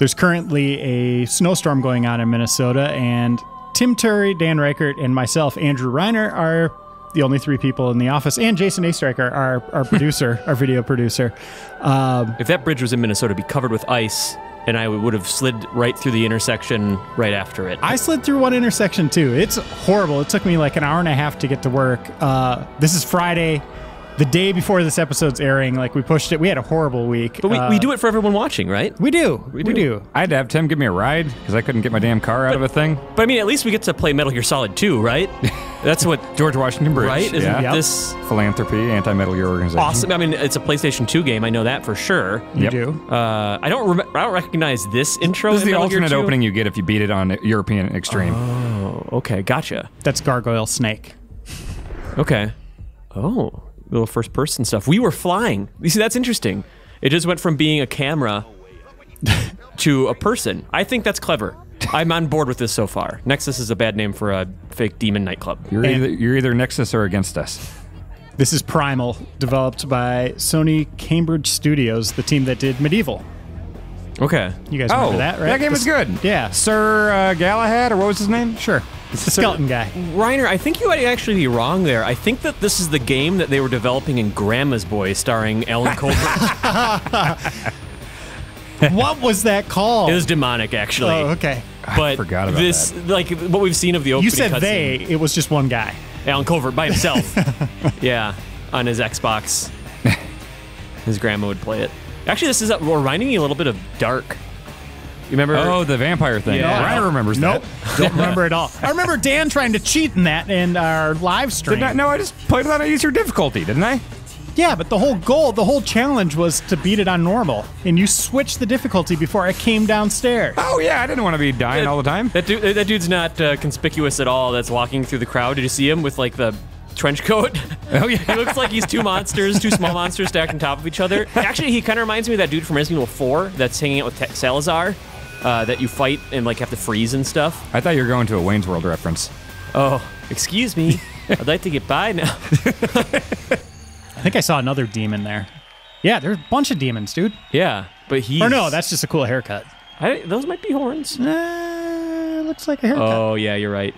There's currently a snowstorm going on in Minnesota, and Tim Turi, Dan Ryckert, and myself, Andrew Reiner, are the only three people in the office, and Jason Astriker, our, our producer, our video producer. Um, If that bridge was in Minnesota, it'd be covered with ice, and I would have slid right through the intersection right after it. I slid through one intersection too. It's horrible. It took me like an hour and a half to get to work. Uh, this is Friday, the day before this episode's airing. Like we pushed it. We had a horrible week. but we, Uh, we do it for everyone watching, right? We do. We, do. do. I had to have Tim give me a ride because I couldn't get my damn car out of a thing. But I mean, at least we get to play Metal Gear Solid 2, right? That's what, George Washington Bridge. right? Isn't yeah. Yep. this Philanthropy, anti-metal gear organization. awesome? I mean, it's a PlayStation 2 game. I know that for sure. You Yep. do. Uh, I don't rem- I don't recognize this intro. This is in the Metal alternate opening you get if you beat it on European Extreme. Oh, okay, gotcha. That's Gargoyle Snake. Okay. Oh, little first person stuff. We were flying. You see, that's interesting. It just went from being a camera to a person. I think that's clever. I'm on board with this so far. Nexus is a bad name for a fake demon nightclub. You're either you're either Nexus or against us. This is Primal, developed by Sony Cambridge Studios, the team that did MediEvil. Okay. You guys remember that, right? Oh, game The was good. Yeah. Sir uh, Galahad, or what was his name? Sure. It's the skeleton guy. Reiner, I think you might actually be wrong there. I think that this is the game that they were developing in Grandma's Boy, starring Allen Covert. what was that called? it was Demonik, actually. oh, okay. But forgot about this, like what we've seen of the opening. You said cutscene- they. It was just one guy. Allen Covert by himself. yeah, on his Xbox. His grandma would play it. Actually, this is reminding me a little bit of Dark. You remember? Oh, the vampire thing. Yeah. Ryan remembers Nope. that. Don't remember at all. I remember Dan trying to cheat in that in our live stream. Did not, no, I just played it on easier difficulty, didn't I? Yeah, but the whole goal, the whole challenge was to beat it on normal. And you switched the difficulty before I came downstairs. Oh yeah, I didn't want to be dying all the time. that dude. That dude's not uh, conspicuous at all. That's walking through the crowd. Did you see him with like the trench coat? Oh yeah. he looks like he's two monsters, two small monsters stacked on top of each other. Actually, he kind of reminds me of that dude from Resident Evil 4 that's hanging out with Te- Salazar. Uh, that you fight and like have to freeze and stuff. I thought you were going to a Wayne's World reference. Oh, excuse me. I'd like to get by now. I think I saw another demon there. Yeah, there's a bunch of demons, dude. Yeah, but he. Or no, that's just a cool haircut. I, those might be horns. Uh, looks like a haircut. Oh yeah, you're right.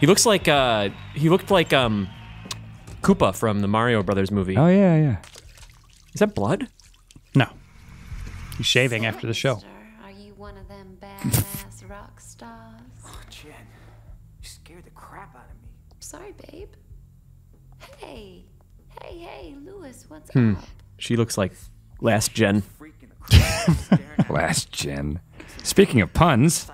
He looks like uh he looked like um Koopa from the Mario Brothers movie. Oh yeah, yeah. Is that blood? No. He's shaving after the show. Are you one of them rock stars? Oh, Jen, you scared the crap out of me. Sorry, babe. Hey, hey, hey, Lewis, what's Hmm. up? She looks like last gen. Freaking the crap staring at Last gen. Speaking of puns.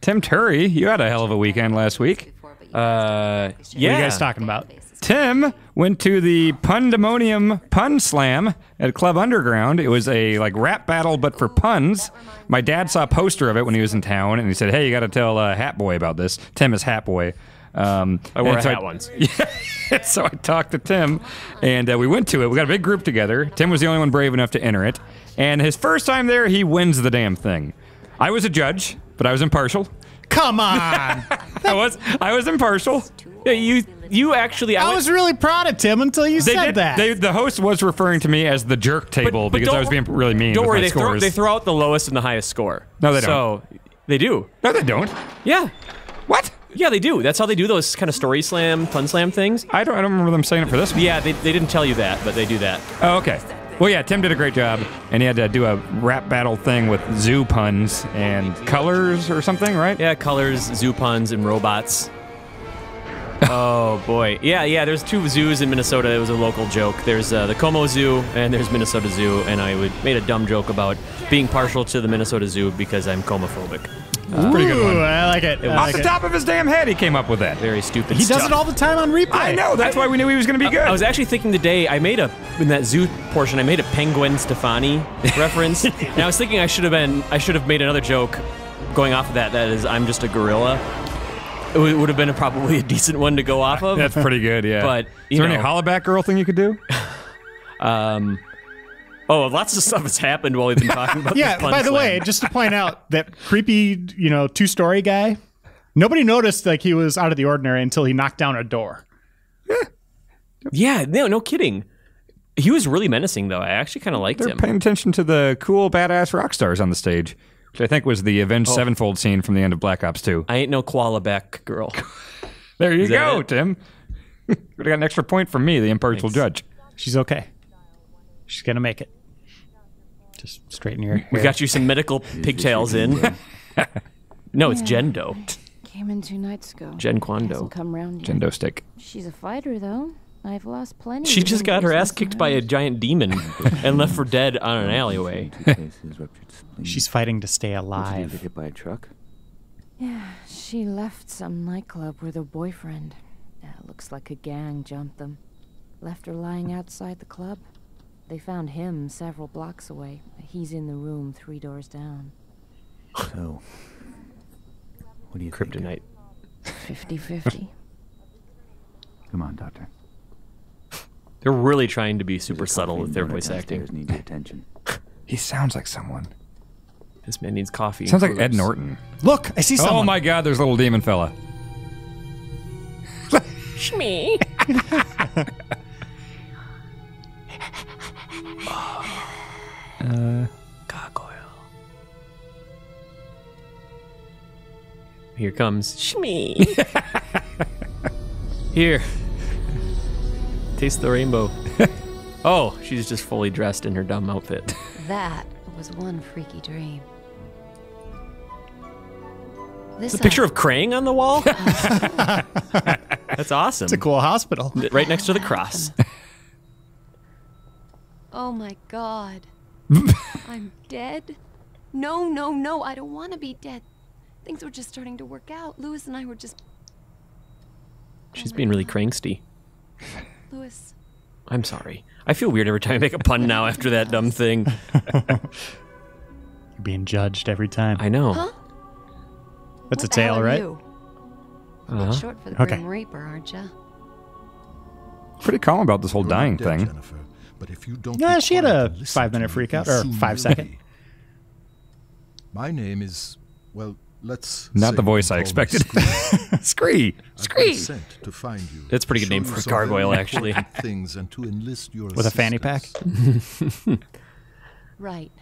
Tim Turi, you had a hell of a weekend last week. Before, but you Uh What are you guys talking about? Tim went to the Pundemonium Pun Slam at Club Underground. It was a like rap battle, but for puns. My dad saw a poster of it when he was in town, and he said, "Hey, you got to tell uh, Hat Boy about this." Tim is Hat Boy. Um, I wore and a so hat once. so I talked to Tim, and uh, we went to it. We got a big group together. Tim was the only one brave enough to enter it, and his first time there, he wins the damn thing. I was a judge, but I was impartial. Come on. I was I was impartial. Yeah, you you actually I, I went- was really proud of Tim until you They said did. that. They, the host was referring to me as the jerk table but because I was being really mean Don't with worry, my they throw, scores. they throw out the lowest and the highest score. No, they don't. So they do. no, they don't. Yeah. What? Yeah, they do. That's how they do those kind of story slam, fun slam things. I don't. I don't remember them saying it for this one. Yeah, they, they didn't tell you that, but they do that. Oh, okay. Well, yeah, Tim did a great job, and he had to do a rap battle thing with zoo puns and colors or something, right? Yeah, colors, zoo puns, and robots. Oh boy, yeah, yeah. There's two zoos in Minnesota. It was a local joke. There's uh, the Como Zoo and there's Minnesota Zoo, and I would made a dumb joke about being partial to the Minnesota Zoo because I'm comophobic. Pretty good one. Ooh, I like it. I Off like the it. top of his damn head, he came up with that. Very stupid. He does it all the time on replay. I know. That's why we knew he was going to be good. I was actually thinking today. I made a in that zoo portion. I made a Penguin Stefani reference, and I was thinking I should have been. I should have made another joke going off of that. That is, I'm just a gorilla. It would would have been a, probably a decent one to go off of. That's pretty good, yeah. But, is you there any hollaback girl thing you could do? Um, oh, lots of stuff has happened while we've been talking about. Yeah, this pun by the slam. way, just to point out that creepy, you know, two story guy, nobody noticed like he was out of the ordinary until he knocked down a door. yeah, no, no kidding. He was really menacing, though. I actually kind of liked They're him. paying attention to the cool, badass rock stars on the stage. Which I think was the Avenged Oh. Sevenfold scene from the end of Black Ops 2. I ain't no koala back girl. There you Is go, it? Tim. Would have got an extra point from me, the impartial Thanks. judge. She's okay. She's gonna make it. Just straighten your hair. We got you some medical pigtails in. no, it's Jendo. Came in two nights ago. Jen Kwando. Hasn't come round yet. Jendo stick. She's a fighter, though. I've lost plenty. She just got her ass kicked by a giant demon and left for dead on an alleyway. Two cases, ruptured spleen. She's fighting to stay Did you get alive. hit by a truck? Yeah, she left some nightclub with her boyfriend. Uh, looks like a gang jumped them. Left her lying outside the club. They found him several blocks away. He's in the room three doors down. So, what do you think? Kryptonite. 50 50. Come on, doctor. They're really trying to be super subtle with and their donut voice downstairs acting. Need your attention. He sounds like someone. This man needs coffee. and Sounds like Ed. Norton. Look, I see oh someone. Oh my god, there's a little demon fella. Shmee. Uh, gargoyle. Here comes Shmee. Here. Taste the rainbow. oh, she's just fully dressed in her dumb outfit. that was one freaky dream. This It's a picture uh, of Krang on the wall. That's awesome. It's a cool hospital. right next to the cross. Oh my god. I'm dead? No, no, no, I don't want to be dead. Things were just starting to work out. Lewis and I were just. She's being really oh cranksty. Lewis, I'm sorry. I feel weird every time I make a pun now after that dumb thing. You're being judged every time. I know. Huh? That's what a the hell are right? You? Uh-huh. Short for the Okay. Grim Reaper, aren't ya? Pretty calm about this whole You're dying dead, thing. Jennifer, but if you don't Yeah, she had a five-minute to me, freak out, or soon five will second. be. My name is, well, let's Not say the voice I expected. Scree. Scree! I've been sent to find you. That's a pretty good to name for you a gargoyle, actually. important Things and to enlist your With a fanny pack? Right.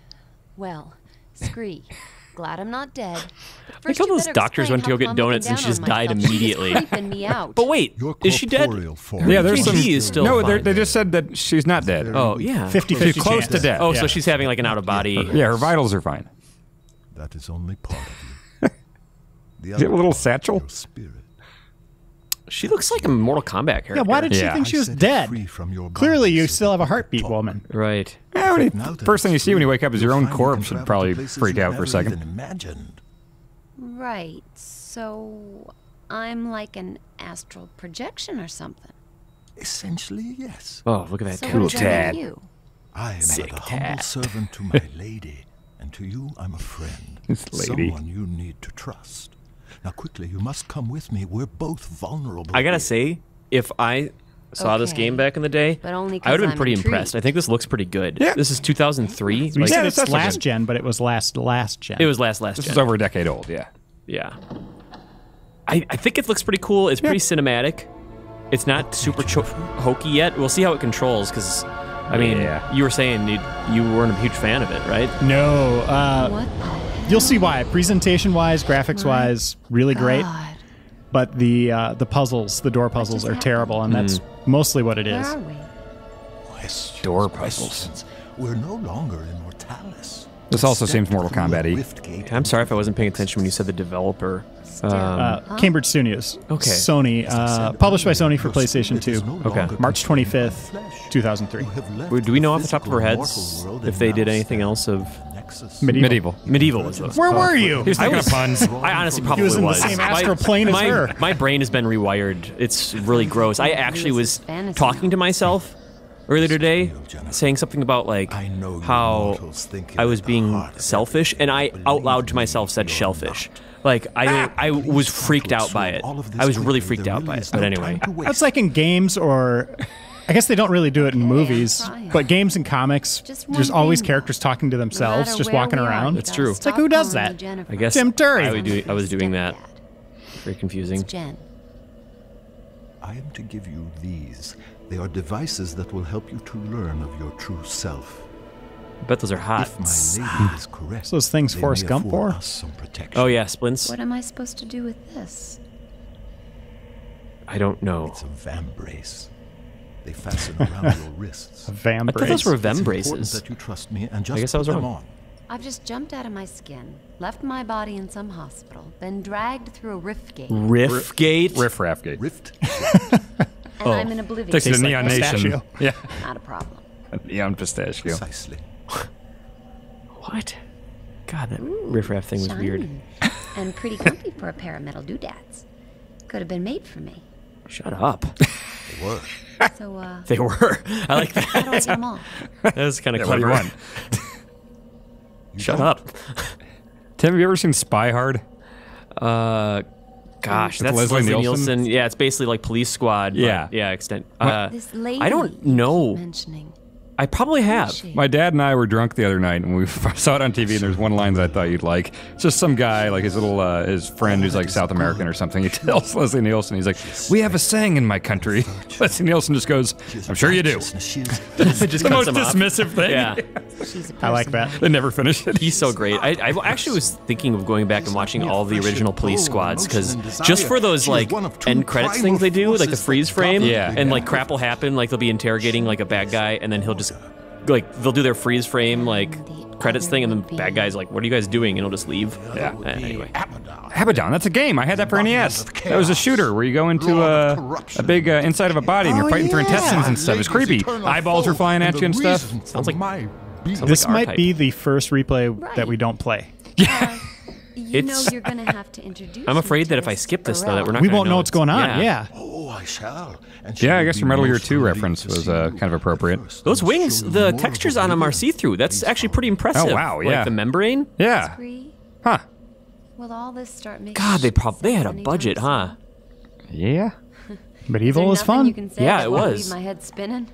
Well, Scree. Glad I'm not dead. But Like first how those doctors explain went to go get come I'm looking donuts and she just died myself. Immediately. me out. But wait, is she dead? corporeal form Yeah, there's some. Is still no, they're- just said that she's not dead. Oh, yeah. 50 She's 50 close to death. Oh, Yeah. so she's having like an out of body. Yeah, her vitals are fine. That is only part of you. The Is it a little satchel? spirit. She looks like a Mortal Kombat character. Yeah, why did she Yeah. think she was dead? from your Clearly, you so still have a heartbeat, talk. woman. Right. Yeah, when you- first thing you see when you wake up is your own find you can corpse. travel Would probably freak out for a second. even imagined. Right. So I'm like an astral projection or something. Essentially, yes. Oh, look at that So cool what does that tad. you? I am Sick but a humble tat. servant to my lady, and to you I'm a friend. This lady. Someone you need to trust. Now quickly, you must come with me. We're both vulnerable. I gotta here. say, if I saw this game back in the day, But only I would have been I'm pretty intrigued. impressed. I think this looks pretty good. Yeah. This is 2003. You Like, said Yeah, it's last okay. gen, but it was last last gen. it was last last This gen. is over a decade old, yeah. Yeah. I, I think it looks pretty cool. It's pretty cinematic. It's not super cho- hokey yet. We'll see how it controls because, I mean, Yeah. you were saying you, you weren't a huge fan of it, right? no. Uh, What the you'll see why. Presentation wise, graphics wise, really great. God? But the uh, the puzzles, the door puzzles, are terrible, and that's mostly what it Where is. are we? Questions, Door puzzles. questions. We're no longer immortalis. This also seems Mortal Kombat-y. rift gate I'm sorry if I wasn't paying attention when you said the developer. Um, Uh, Cambridge Studios. Okay. Sony. Uh, published by Sony for PlayStation 2. no Okay. March 25th, 2003. You have left Well, do we know off the top of our heads if they did anything else of at the nexus. MediEvil. MediEvil. medieval? Was the- Where were you? He was thinking was- of puns. I honestly probably He was in the same astral plane as her. My brain has been rewired. It's really gross. I actually was talking to myself earlier today, saying something about like I how I was being selfish, and I out loud to myself said shellfish. Like I, ah! I was freaked out by it. all of this I was really freaked out by it. But anyway, time. That's like in games or. I guess they don't really do it in movies, but games and comics, Just there's one always characters talking to themselves, matter just walking around. you true. It's like, who does that? I guess Tim Curry. I, would do, I was doing that. Very confusing. It's Jen. I am to give you these. They are devices that will help you to learn of your true self. I bet those are hot. If my lady is correct, those things they Forrest Gump for? us some protection. Oh yeah, splints. What am I supposed to do with this? I don't know. It's a vambrace. They fasten around your wrists. A Vam I thought those were It's vem braces. that you trust me and just guess I put was them wrong. on. I've just jumped out of my skin, left my body in some hospital, been dragged through a rift gate, Riff gate. Riff Raff Gate. Rift. and I'm oh. in oblivion. Takes you to like Neon Nation. pistachio. Yeah. Not a problem. Neon pistachio. Precisely. What? God, that riff raff thing was weird. And pretty comfy for a pair of metal doodads. Could have been made for me. Shut up. They were. So, uh, They were. I like that. how do I that. get them off? That was kind of Yeah, what do you clever. want? Shut up. Tim, have you ever seen Spy Hard? Uh, gosh, With that's Leslie Leslie, Nielsen? Nielsen. Yeah, it's basically like Police Squad. but- Yeah. yeah, extent. Uh, This lady I don't know. mentioning. I probably have. My dad and I were drunk the other night, and we saw it on TV. And there's one line that I thought you'd like. It's just some guy, like his little uh, his friend who's like South American or something. He tells Leslie Nielsen, he's like, "We have a saying in my country." Leslie Nielsen just goes, "I'm sure you do." Righteousness, she is- It just The most him off. dismissive thing. Yeah, She's a I like that. They never finish it. he's so great. I, I actually was thinking of going back and watching all the original police squads because just for those like end credits things they do, like the freeze frame, Yeah. and like crap will happen. Like they'll be interrogating like a bad guy, and then he'll just like they'll do their freeze frame like credits thing, and then the bad guy's like, "What are you guys doing?" And he'll just leave. Yeah. Uh, anyway, Abaddon, that's a game. I had that for NES. That was a shooter where you go into a, a big uh, inside of a body and you're Oh, fighting through intestines and stuff. It's creepy. Eyeballs are flying at you and stuff. Sounds like- my This like might R-Type. be the first replay that we don't play. Yeah. You It's- know you're gonna have to introduce I'm afraid that if I skip this though, that we're not. We gonna won't know what's going on. Yeah. Oh, I shall. And Yeah, I guess your Metal Gear 2 reference was uh, kind of appropriate. First, Those wings, the textures on them are see-through. That's actually pretty impressive. Oh, wow, yeah. Like the membrane. Yeah. Agree? Huh. Will all this start making God, they shit probably they had a budget, huh? Yeah. But Is Evil there is fun. You can say Yeah, it won't was. My head spinning.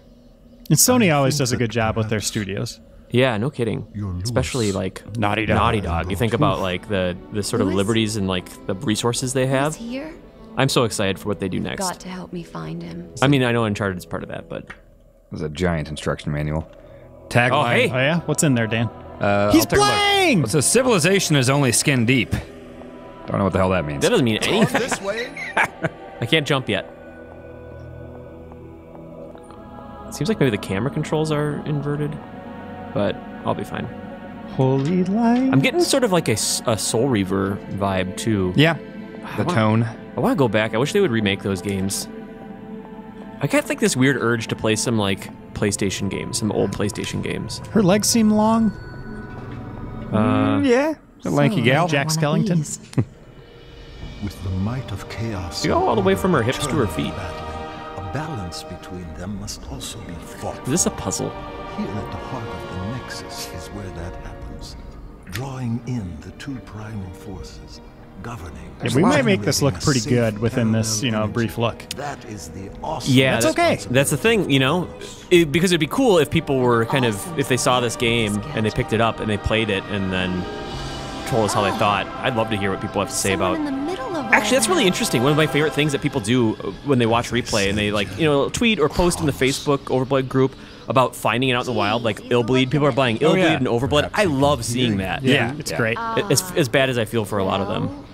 And Sony always does a good job with their studios. Yeah, no kidding. Especially like Naughty Dog. Naughty Dog. You think about like the the sort of liberties and like the resources they He's have. here. I'm so excited for what they do next. Got to help me find him. I mean, I know Uncharted is part of that, but There's a giant instruction manual. Tagline. Oh, hey. Oh yeah, what's in there, Dan? Uh, He's I'll take a look. playing! It says civilization is only skin deep. Don't know what the hell that means. that doesn't mean anything. This way. I can't jump yet. Seems like maybe the camera controls are inverted, but I'll be fine. Holy light. I'm getting sort of like a, s- a Soul Reaver vibe too. Yeah. The want- tone. I want to go back. I wish they would remake those games. I got like this weird urge to play some like PlayStation games, some old PlayStation games. Her legs seem long. Uh, Yeah. The lanky gal. Jack Skellington. With the might of chaos. You go all the way from her hips to her feet. battling, A balance between them must also be fought. is this a puzzle? Here at the heart of the Nexus is where that happens. Drawing in the two primal forces, governing. Yeah, we might make this look pretty good within this, you know, energy. brief look. That is the awesome. Yeah, That's okay. That's the thing, you know, it, because it'd be cool if people were kind of if they saw this game and they picked it up and they played it and then told us how they thought. I'd love to hear what people have to say Someone about. in the middle of Actually, that's really interesting. One of my favorite things that people do uh, when they watch replay and they like, you know, tweet or post in the Facebook Overblood group about finding it out in the wild, like Illbleed. People are buying Illbleed yeah. and Overblood. I love seeing that. Yeah. It's yeah. great. As, as bad as I feel for a lot of them.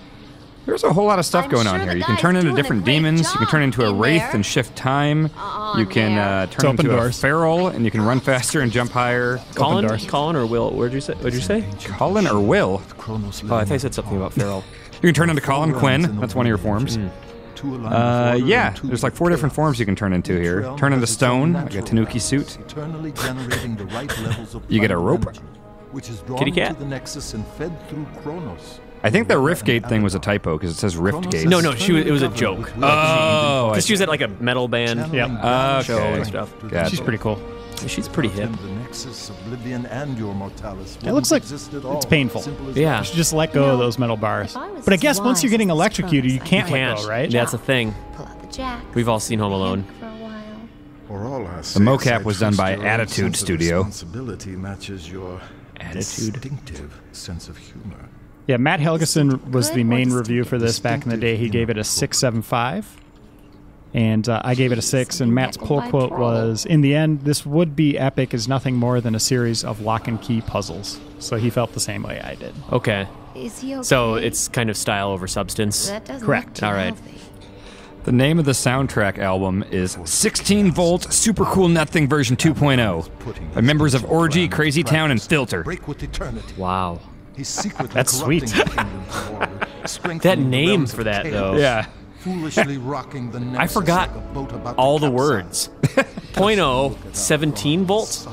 There's a whole lot of stuff I'm going on here. You can turn into different great demons. You can turn into a wraith there. and shift time. Uh-uh, you can uh, turn open into doors. a feral, and you can run faster and jump higher. Colin. Colin or Will? What'd you say? What'd you say? Colin or Will? Kronos Oh, I thought you said something about Feral. You can turn into Colin Quinn. That's one of your forms. Uh, yeah, there's like four different forms you can turn into here. Turn into stone, like a Tanuki suit. Eternally generating the right levels of You get a rope. which is drawn Kitty cat. Into the Nexus and fed through Kronos. I think the Riftgate thing was a typo because it says Riftgate. No, no, she was, it was a joke. Oh, I Just use it like a metal band. Yep. Okay. Show and stuff. Gotcha. She's pretty cool. She's pretty hip. The Nexus, Oblivion, and your Mortalis It looks like wouldn't exist at it's painful. Yeah. You should just let go of those metal bars. I But I guess once you're getting electrocuted, you can't could- let Can't. go, right? That's a thing. Pull out the jack. We've all seen Home Alone. For a while. For all The mocap was done by Attitude Studio. Responsibility matches your Attitude. distinctive sense of humor. Yeah, Matt Helgeson was the main review for this back in the day. He gave it a 675. And uh, I gave it a six, and Matt's pull quote was In the end, this would be epic is nothing more than a series of lock and key puzzles. So he felt the same way I did. Okay. Is he okay? So it's kind of style over substance. that correct. All right. healthy. The name of the soundtrack album is 16 Volt Super Cool Nothing version 2.0 by members of Orgy, Crazy Town, and Filter. Break with eternity. Wow. He's secretly That's corrupting sweet. the kingdoms of order, strengthening That name for that, chaos, though. Yeah. Foolishly rocking the I forgot like a boat about all the words. Point oh, 17 volts?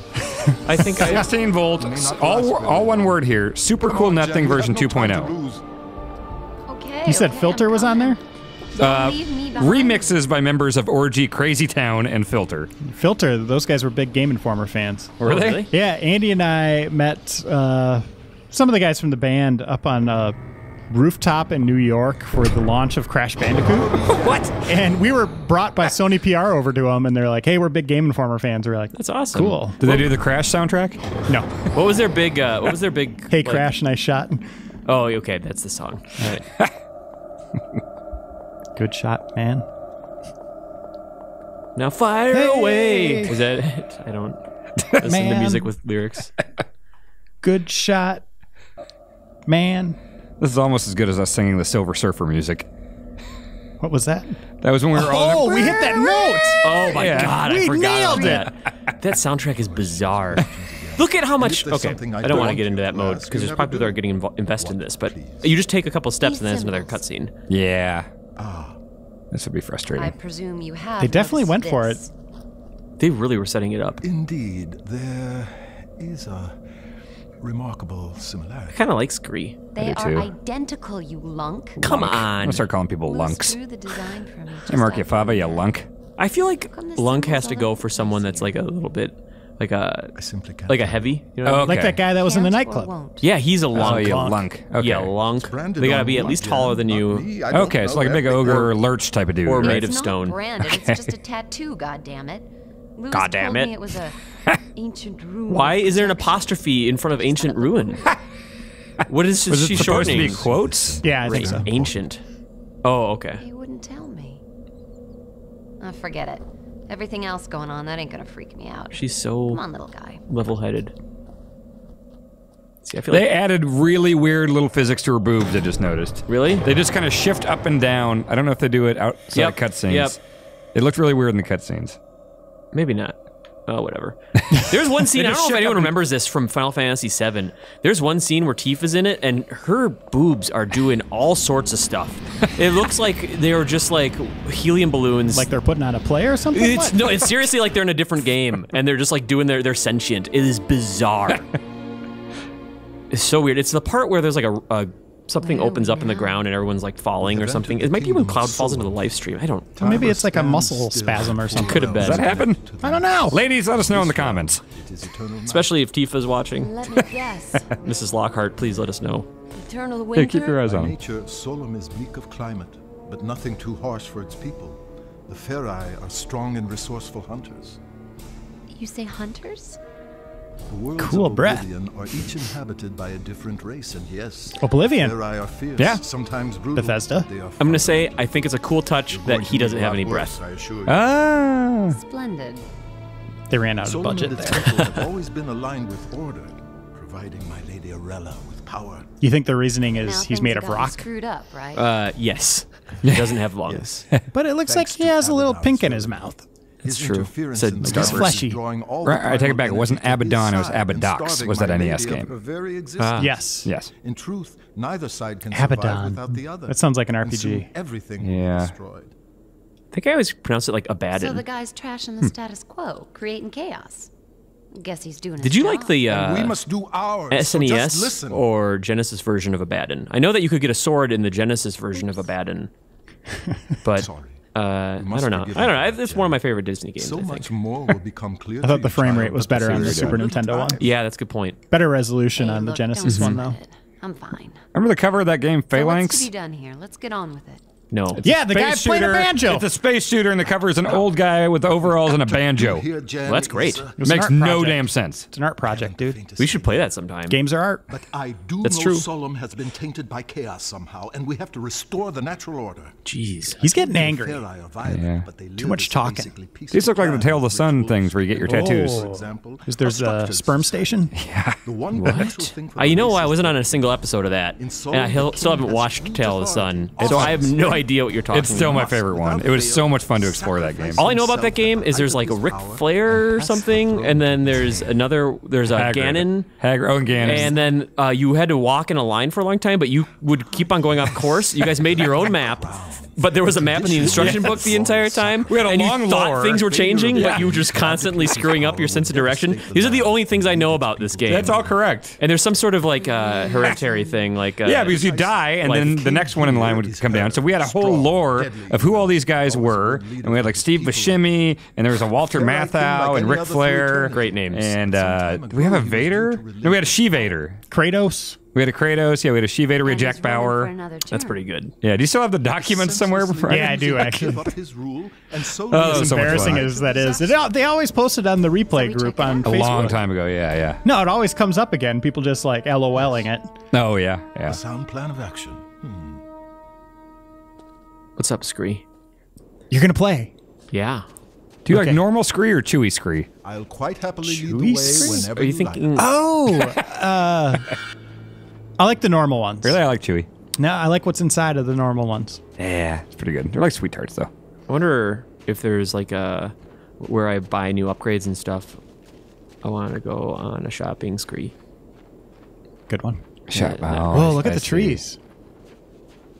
I think I. 16 Volt, all, all one word here. Super Come Cool on, Nothing Jack, version have no time 2.0. Okay. You said okay, Filter I'm was on there? coming. Don't leave me behind. Remixes by members of Orgy, Crazy Town, and Filter. Filter, those guys were big Game Informer fans. Were they? really? Yeah, Andy and I met uh, some of the guys from the band up on a rooftop in New York for the launch of Crash Bandicoot. What? and we were brought by Sony PR over to them, and they're like, hey, we're big Game Informer fans. We're like, That's awesome. cool. Did they do the Crash soundtrack? No. What was their big? Uh, what was their big? Hey, like- Crash, nice shot. Oh, okay, that's the song. All right. Good shot, man. Now fire Hey! away. Is that it? I don't listen to music with lyrics. Good shot, man. This is almost as good as us singing the Silver Surfer music. What was that? That was when we were all. Oh, we hit that note. Oh my Yeah. god, I We forgot nailed about that. That soundtrack is bizarre. Look at how much. Okay, I I don't want to get into that mode because there's probably people that are getting invo- invested in this. But Please. you just take a couple steps and then These there's another cutscene. Yeah. Ah, This would be frustrating. I presume you have. They definitely went noticed for it. They really were setting it up. indeed, there is a remarkable similarity. Kind of like Scree. They are too. identical, you lunk. Come I'm on. gonna start calling people lunks. screw the design for me Hey, just Mark after Yafava, you we lunk. I feel like Lunk has to go for someone that's like a little bit like a I simply can't. like a heavy. You know? Oh, Like that guy that was in the Can't or nightclub. Yeah, he's a oh, lunk. Oh, you Lunk. lunk. Okay. Yeah, lunk. They gotta be at least taller than you. me, I don't Okay, so know like a big everything. ogre lurch type of dude. Or right? made of stone. not branded. It's just a tattoo. God damn it. Louis God damn it. It was a ancient ruin. Why is there an apostrophe in front of ancient ruin? what is Was it she supposed to shortening? be quotes? Yeah, I think so. ancient. Oh, okay. He wouldn't tell me. Ah, forget it. Everything else going on, that ain't gonna freak me out. She's so Come on, little guy. level-headed. See, I feel They like added really weird little physics to her boobs. I just noticed. really. They just kind of shift up and down. I don't know if they do it outside Yep, cutscenes. yep. It looked really weird in the cutscenes. Maybe not. Oh, whatever. There's one scene. I don't know if anyone remembers this from Final Fantasy VII. There's one scene where Tifa's in it, and her boobs are doing all sorts of stuff. it looks like they are just like helium balloons. Like they're putting on a play or something? It's What? no, it's seriously like they're in a different game and they're just like doing their their sentient. It is bizarre. it's so weird. It's the part where there's like a, a something Where opens we up in the ground and everyone's like falling or something. It might be when Cloud falls into the Lifestream. I don't. Or maybe it's like a muscle spasm or something. Could have been. Does that happen? I don't know. Ladies, let us know in the comments. It is eternal night. Especially if Tifa's watching. Let me guess. Mrs. Lockhart, please let us know. Eternal winter. Hey, keep your eyes By on. nature, Solum is bleak of climate, but nothing too harsh for its people. The Ferai are strong and resourceful hunters. You say hunters? The worlds Cool of breath. Oblivion are each inhabited by a different race, and yes, Oblivion. Ferai are fierce, Yeah. sometimes brutal. Bethesda. but They are I'm gonna say I think it's a cool touch You're that going he doesn't have any worse, breath. I assure you. Ah. Splendid. They ran out of Solon budget The there. have always been aligned with order, providing my lady Arella with power. You think the reasoning is Now he's made of rock? Screwed up, right? Uh, yes. He doesn't have lungs. But it looks like he to has a little pink in his service. Mouth. His true. interference Said in the Starburst. universe is Fleshy. drawing all Right, I take it back. It wasn't energy to his Abaddon, it was side Abadox was that NES game. of her very existence. Yes. Yes. In truth, neither side can survive Abaddon. without the other. That sounds like an RPG. everything Yeah. destroyed. I think I always pronounce it like Abaddon. so the guy's trashing Hmm. the status quo, creating chaos. Guess he's doing his Did you like the and we uh, must do ours. so SNES just or Genesis version of Abaddon? I know that you could get a sword in the Genesis version of Abaddon, but Sorry. Uh, I must don't know. I don't know. It's one of my favorite Disney games. so I think. much more will become clear. I thought the frame rate was better on the Super Nintendo one. Yeah, that's a good point. Better resolution Hey, on the Genesis one, though. it. I'm fine. Remember the cover of that game, So what's to Phalanx? be done here? Let's get on with it. No. Yeah, the guy Space playing a shooter. banjo. It's a space shooter, and the cover is an old guy with overalls and a banjo. Well, that's great. It Makes no damn sense. It's an art project, dude. We should play that sometime. Games are art. But I do That's know true. Solum has been tainted by chaos somehow, and we have to restore the natural order. Jeez. He's getting angry. Violent, Yeah. but they Too much talking. These look like the land Tail of the Sun things where you get your tattoos. For example, Is there's a sperm station? Yeah. one beneficial Uh, you know, race I wasn't on a single episode of that, and I the hil- king still haven't watched huge Tail of the Sun, so I have no Awesome. Idea what you're talking about. It's still about. my favorite one. It was so much fun to explore that game. All I know about that game is there's like a Ric Flair or something, and then there's another. There's a Hagrid. Ganon. Hagrid. Oh, and Ganon. And then uh, you had to walk in a line for a long time, but you would keep on going off course. You guys made your own map, but there was a map in the instruction book the entire time. We had a and long you thought lore. things were changing, Yeah. but you were just constantly screwing up your sense of direction. These are the only things I know about this game. That's all correct. And there's some sort of like uh, hereditary thing, like uh, Yeah, because you die, and like- then the next one in line would come down. So we had a whole lore of who all these guys were, and we had like Steve Buscemi, and there was a Walter Matthau and Ric Flair. Great names. And uh, do we have a Vader? No, we had a She Vader. Kratos. We had a Kratos. Yeah, we had a She Vader. We had Jack he's running for Bauer. that's pretty good. Yeah, do you still have the documents somewhere? Senselessly Yeah, I do, refuses to actually. give up his so Oh, leaves so As embarrassing as that is, it, they always post it on the replay group on out? A Facebook. long time ago. Yeah, yeah. No, it always comes up again. People just like LOLing it. Oh, yeah, yeah. a sound plan of action. What's up, Scree? You're gonna play. Yeah. Do you Okay. like normal scree or chewy scree? I'll quite happily lead the Chewy way scream? whenever Are you like. thinking? Oh, uh, I like the normal ones. Really, I like chewy. No, I like what's inside of the normal ones. Yeah, it's pretty good. They're like sweet tarts, though. I wonder if there's like a where I buy new upgrades and stuff. I want to go on a shopping spree. Good one. Shut Yeah, oh, Whoa, I- look at the see. trees.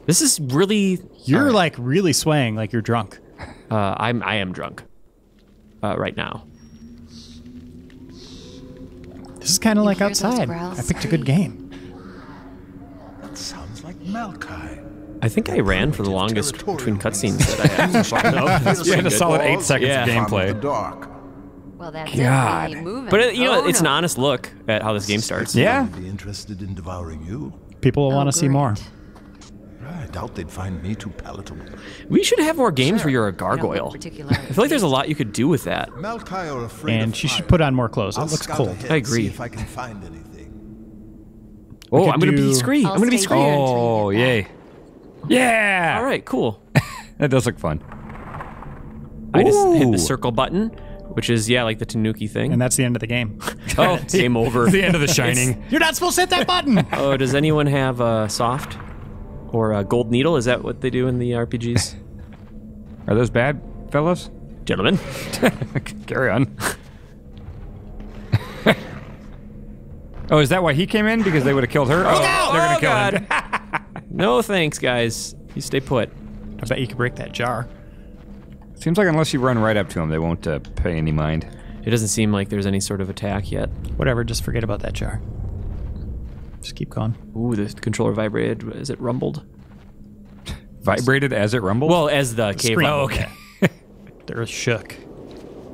This is really. You're Alright. like really swaying, like you're drunk. Uh, I'm. I am drunk. Uh, right now. This is kind of like outside. I picked a good game. That sounds like Malkai. I think I ran for the longest between cutscenes that I had. so far. No, You had a solid eight seconds Yeah. of Farm of the gameplay. dark. Well, that's God. definitely. But it, you know, Oh, it's no. an honest look at how this game starts. Yeah. Be interested in devouring you. People will Oh, want to see more. I doubt they'd find me too palatable. We should have more games where you're a I gargoyle. particularly I feel like there's a lot you could do with that. Malkai are afraid And of she should put on more clothes. It I'll looks cold. I and see agree. if I can find anything. Oh, I'm gonna be do- Scree. I'll I'm gonna be stay Scree. Oh, yay. Yeah. All right, cool. That does look fun. I just hit the circle button, which is yeah, like the Tanuki thing. And that's the end of the game. oh, game over. the end of The Shining. You're not supposed to hit that button. Oh, does anyone have a soft or a gold needle? Is that what they do in the RPGs? Are those bad, fellas? Gentlemen, Carry on. Oh, is that why he came in? Because they would have killed her? Oh, they're gonna oh kill him. No thanks, guys. You stay put. I bet you could break that jar. Seems like unless you run right up to him, they won't uh, pay any mind. It doesn't seem like there's any sort of attack yet. Whatever, just forget about that jar. Just keep going. Ooh, the controller vibrated. Is it rumbled? Vibrated as it rumbled. Well, as the cave. Oh, okay. The earth shook.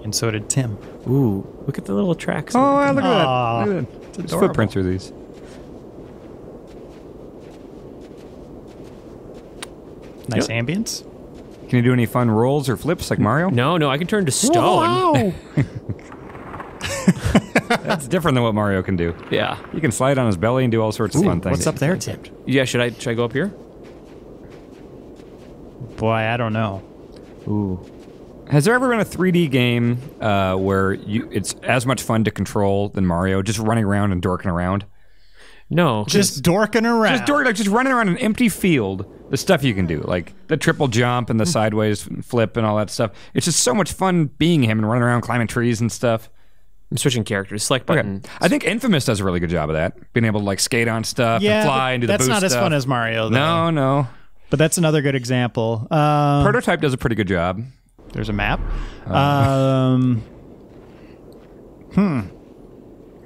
And so did Tim. Ooh, look at the little tracks. oh, wow, look at that. Look at that. It's There's adorable. footprints are these. Nice Yep. ambience. Can you do any fun rolls or flips like Mario? No, no, I can turn to stone. Wow. That's different than what Mario can do. Yeah, He can slide on his belly and do all sorts of fun things. What's up there, Tim? yeah. Should I should I go up here? Boy, I don't know. Ooh, Has there ever been a 3D game uh, where you it's as much fun to control than Mario, just running around and dorking around? no. Just dorking around. Just dorking, like just running around an empty field. The stuff you can do, like the triple jump and the sideways flip and all that stuff. It's just so much fun being him and running around climbing trees and stuff. I'm switching characters. Select Okay. button. I think Infamous does a really good job of that, being able to like skate on stuff yeah, and fly but and do the that's boost not as fun as Mario, though. No, no. But that's another good example. Um, Prototype does a pretty good job. There's a map. Uh. Um, hmm.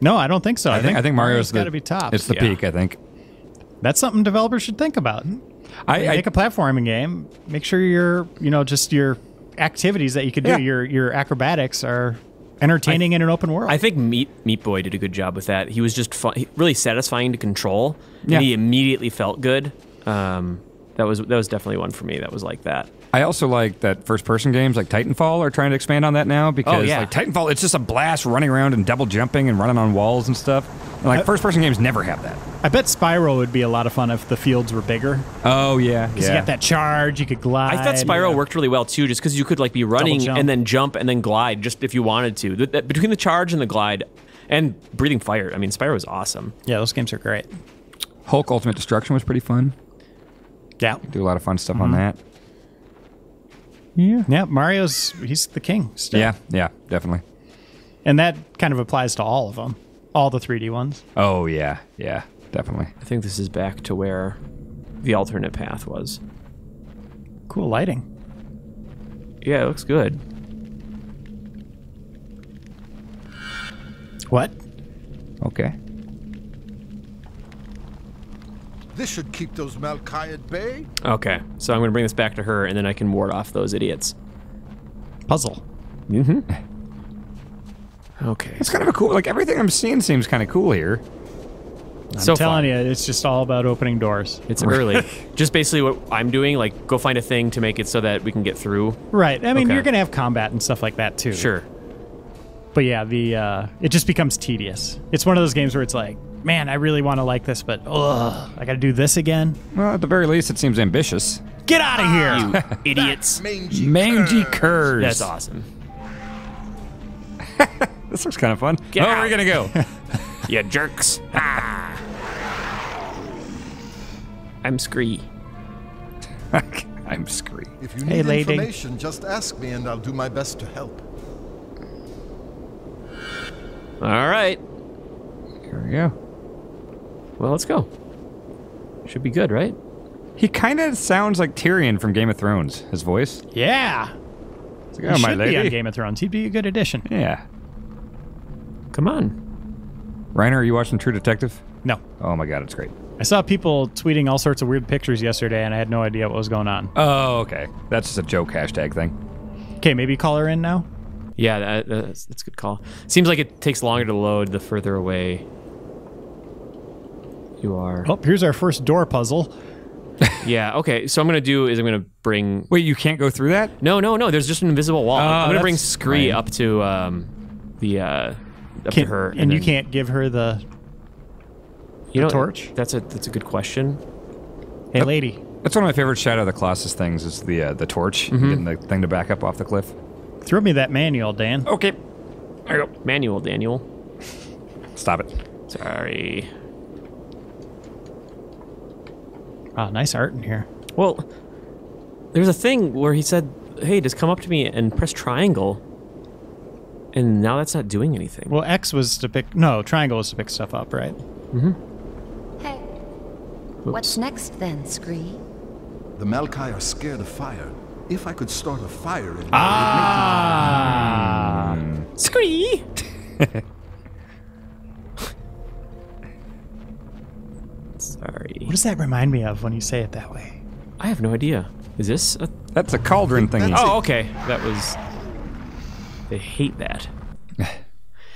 No, I don't think so. I think I think Mario's got to be top. It's the Yeah. peak, I think. That's something developers should think about. I, I Make a platforming game. Make sure your, you know, just your activities that you could do, Yeah. your your acrobatics are entertaining in an open world. I think Meat Meat Boy did a good job with that. He was just fun, really satisfying to control, Yeah. and he immediately felt good. Um, That was that was definitely one for me. That was like that. I also like that first person games like Titanfall are trying to expand on that now oh, because Oh, yeah. like Titanfall, it's just a blast running around and double jumping and running on walls and stuff. And, like first person games never have that. I bet Spyro would be a lot of fun if the fields were bigger. Oh yeah, Because you got that charge, you could glide. I thought Spyro yeah. worked really well too, just because you could like be running and then jump and then glide, just if you wanted to. Th- that- between the charge and the glide, and breathing fire. I mean, Spyro was awesome. Yeah, those games are great. Hulk Ultimate Destruction was pretty fun. Yeah. Do a lot of fun stuff on mm-hmm. that. Yeah. Yeah, Mario's, he's the king still. Yeah, yeah, definitely. And that kind of applies to all of them, all the 3D ones. Oh yeah, yeah, definitely. I think this is back to where the alternate path was. Cool lighting. Yeah, it looks good. What? Okay. This should keep those Malkai at bay. Okay, so I'm gonna bring this back to her, and then I can ward off those idiots. Puzzle. Mm-hmm. Okay, It's kind of a cool. Like everything I'm seeing seems kind of cool here. I'm so telling far. you, it's just all about opening doors. It's early. Just basically what I'm doing, like go find a thing to make it so that we can get through. Right. I mean, Okay. you're going to have combat and stuff like that too. Sure. But yeah, the uh, it just becomes tedious. It's one of those games where it's like, man, I really want to like this, but ugh, I got to do this again. Well, at the very least, it seems ambitious. Get out of here! You idiots. Mangy, Mangy curs. curs. That's awesome. This looks kind of fun. Get oh, out. we're gonna go. You jerks. Ah. I'm Scree. I'm scree. If you Hey, need lady. information, just ask me and I'll do my best to help. All right. Here we go. Well, let's go. Should be good, right? He kind of sounds like Tyrion from Game of Thrones. His voice. yeah. It's He like, oh, my should be on. Game of Thrones. He'd be a good addition. Yeah. Come on. Reiner, are you watching True Detective? No. Oh my god, it's great. I saw people tweeting all sorts of weird pictures yesterday, and I had no idea what was going on. Oh, okay. That's just a joke hashtag thing. Okay, maybe call her in now. Yeah, that, that's, that's a good call. Seems like it takes longer to load the further away you are. Oh, here's our first door puzzle. Yeah, okay. So I'm going to do is I'm going to bring. Wait, you can't go through that? No, no, no. There's just an invisible wall. Oh, I'm going to bring Scree lame. up to um, the. Uh, up Can- to her. and, you then- can't give her the you know, torch? That's a that's a good question. hey lady. That's one of my favorite Shadow of the Colossus things. Is the uh, the torch getting the thing to back up off the cliff. Throw me that manual, Dan. Okay. There you go. Manual, Daniel. Stop it. Sorry. Oh, nice art in here. Well, there's a thing where he said, "Hey, just come up to me and press triangle," and now that's not doing anything. Well, X was to pick. No, triangle was to pick stuff up, right? Mm hmm. Hey. What's next then, Scree? The Malkai are scared of fire. If I could start a fire in Ah. Scree. Sorry. What does that remind me of when you say it that way? I have no idea. Is this a That's a cauldron thing. That's Oh, okay. That was. They hate that.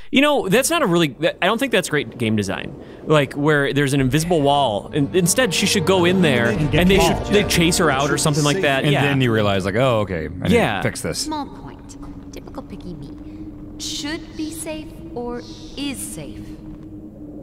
You know, that's not a really. I don't think that's great game design. Like where there's an invisible wall, and instead she should go in there, And get and they involved. should they chase her out or something like that. and yeah. then you realize, like, oh, okay, I need Yeah. to fix this. Small point. Typical picky me. Should be safe or is safe?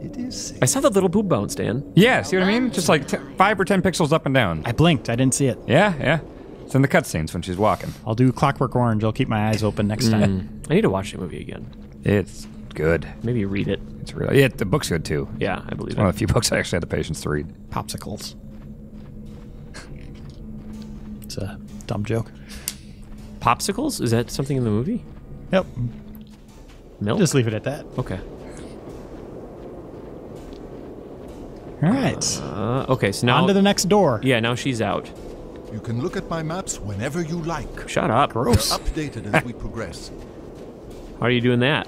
It is safe. I saw the little boob bounce, Dan. Yeah, see what I mean? Just like t- five or ten pixels up and down. I blinked. I didn't see it. Yeah, yeah. It's in the cutscenes when she's walking. I'll do Clockwork Orange. I'll keep my eyes open next time. Mm. I need to watch the movie again. It's good. Maybe read it. It's really. Yeah, the book's good too. Yeah, I believe One it. of the few books I actually had the patience to read. Popsicles. It's a dumb joke. Popsicles? Is that something in the movie? Yep. Milk. Just leave it at that. okay. All right. Uh, okay. So now. On to the next door. yeah. Now she's out. You can look at my maps whenever you like. Shut up. Gross. Updated as we progress. How are you doing that?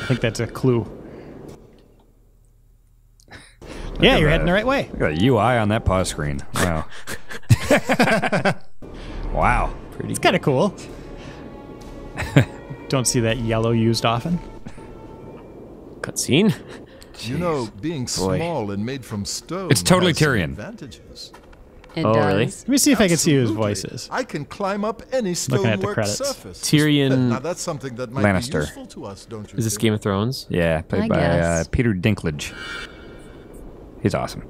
I think that's a clue. yeah, you're that. heading the right way. Look at the UI on that pause screen. Wow. wow. Pretty. It's kind of cool. Don't see that yellow used often. Cutscene. You know, being Boy. small and made from stone. It's totally has Tyrion. Advantages. It Oh, does. really? Let me see if I can see who his voice is. I can climb up any Looking at stonework surface. Tyrion- Now that's something that might Lannister. be useful to us, don't you? Is this think? Game of Thrones? Yeah, played I by uh. Peter Dinklage. He's awesome.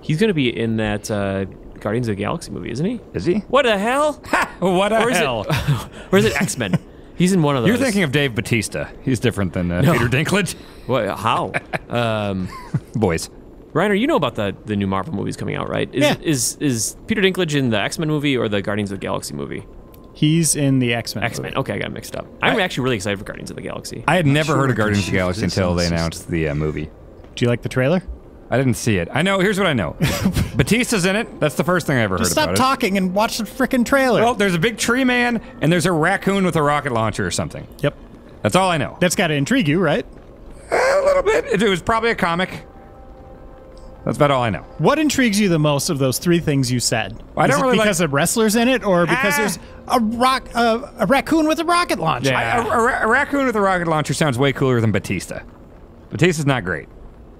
He's going to be in that uh, Guardians of the Galaxy movie, isn't he? Is he? What the hell? What a Or is hell! it? or is it X Men? He's in one of those. You're thinking of Dave Batista. He's different than uh, No. Peter Dinklage. what? How? um, Boys. Reiner, you know about the the new Marvel movies coming out, right? Is, Yeah. Is is Peter Dinklage in the X Men movie or the Guardians of the Galaxy movie? He's in the X Men. X Men. Okay, I got it mixed up. I'm actually really excited for Guardians of the Galaxy. I had never sure heard of Guardians of the Galaxy until they announced the uh, movie. Do you like the trailer? I didn't see it. I know. Here's what I know. Batista's in it. That's the first thing I ever Just heard stop talking and watch the freaking trailer. it. Well, there's a big tree man, and there's a raccoon with a rocket launcher or something. yep. That's all I know. That's got to intrigue you, right? A little bit. It, it was probably a comic. That's about all I know. What intrigues you the most of those three things you said? I don't it really because like- of wrestlers in it, or because Ah. there's a rock, uh, a raccoon with a rocket launcher? I- a, a ra- a raccoon with a rocket launcher sounds way cooler than Batista. Batista's not great.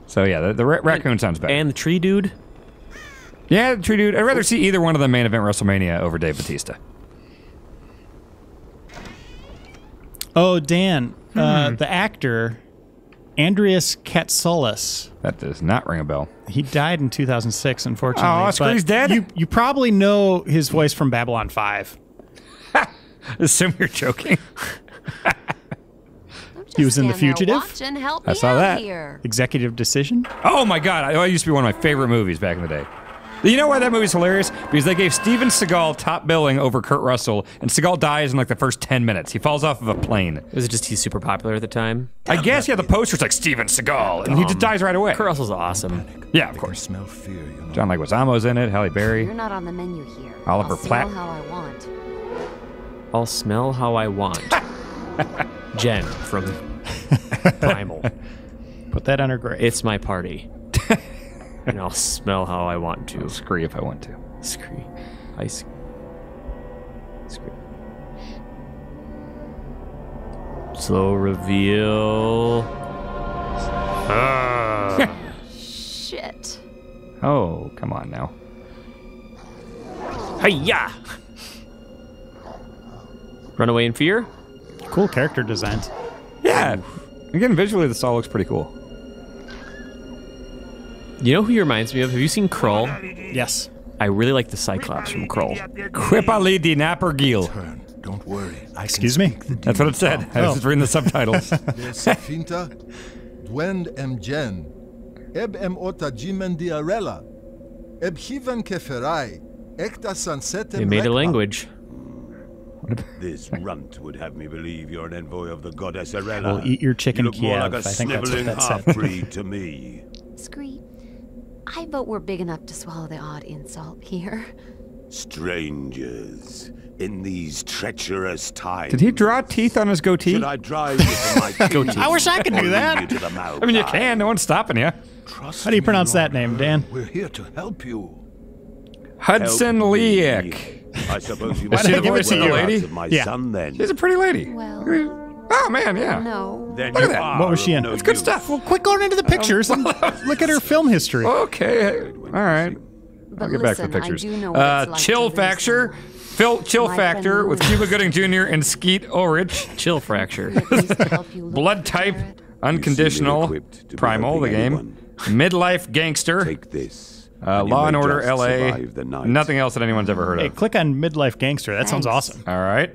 So yeah, the, the ra- raccoon sounds better. And the tree dude. yeah, the tree dude. I'd rather see either one of them main event WrestleMania over Dave Batista. Oh, Dan, uh, Hmm. the actor Andreas Katsulas. That does not ring a bell. He died in 2006, unfortunately. Oh, but Scree's dead? You, you probably know his voice from Babylon 5. Assume you're joking. He was in The Fugitive. watching, help I me saw out that. Here. Executive Decision. Oh my god, I- that used to be one of my favorite movies back in the day. You know why that movie's hilarious? Because they gave Steven Seagal top billing over Kurt Russell, and Seagal dies in like the first 10 minutes. He falls off of a plane. Was it just he's super popular at the time? I guess, yeah, the poster's like Steven Seagal, and he just um, dies right away. Kurt Russell's awesome. Yeah, of I course. smell fear, you know. John Leguizamo's in it, Halle Berry. You're not on the menu here. Oliver I'll Platt. Smell how I want. I'll smell how I want. Jen from Primal. Put that on her grave. It's my party. and I'll smell how I want to. Scree if I want to. Scree. I sc- Scree. Slow reveal. Ah. Shit. Oh, come on now. Hiya! Runaway in fear? Cool character designs. Yeah. Again, visually, this all looks pretty cool. You know who he reminds me of? Have you seen Krull? Yes. I really like the Cyclops from Krull. Quipali di Napergil. Don't worry. I Excuse me? That's what it said. I was just reading the subtitles. Safinta, Dwend em Jen, Eb em ota jimen diarella, Eb hiven keferai, Ekta sansetem They made a language. This runt would have me believe you're an envoy of the goddess Arella. Well, eat your chicken you look more Kiev. like a I think that's what sniveling that said. half-breed to me. Scree, I vote we're big enough to swallow the odd insult here. Strangers, in these treacherous times. Did he draw teeth on his goatee? Should I drive you to my goatee? I wish I could do that. You to the I mean, you can. No one's stopping you. Trust How do you pronounce Lord that name, Dan? We're here to help you. Hudson Help me. Leick. I suppose you Why must did I know give it to the you, lady? Of my Yeah. son, then. She's a pretty lady. Well, Oh, man, yeah. no. Then Look at that. What was she of in? no That's Good use. stuff. Well, quit going into the pictures and look at her film history. Okay. All right. But I'll get back to the pictures. I do know what uh, it's like Chill to Factor. Phil, Chill My Factor with Louis. Cuba Gooding Jr. and Skeet Ulrich. Chill fracture. At least to help you look Blood Type. Unconditional. equipped to be Primal, the game. Midlife Gangster. Take this. Uh, and Law and Order LA. the. Nothing else that anyone's ever heard Hey, of. click on Midlife Gangster. That sounds awesome. All right.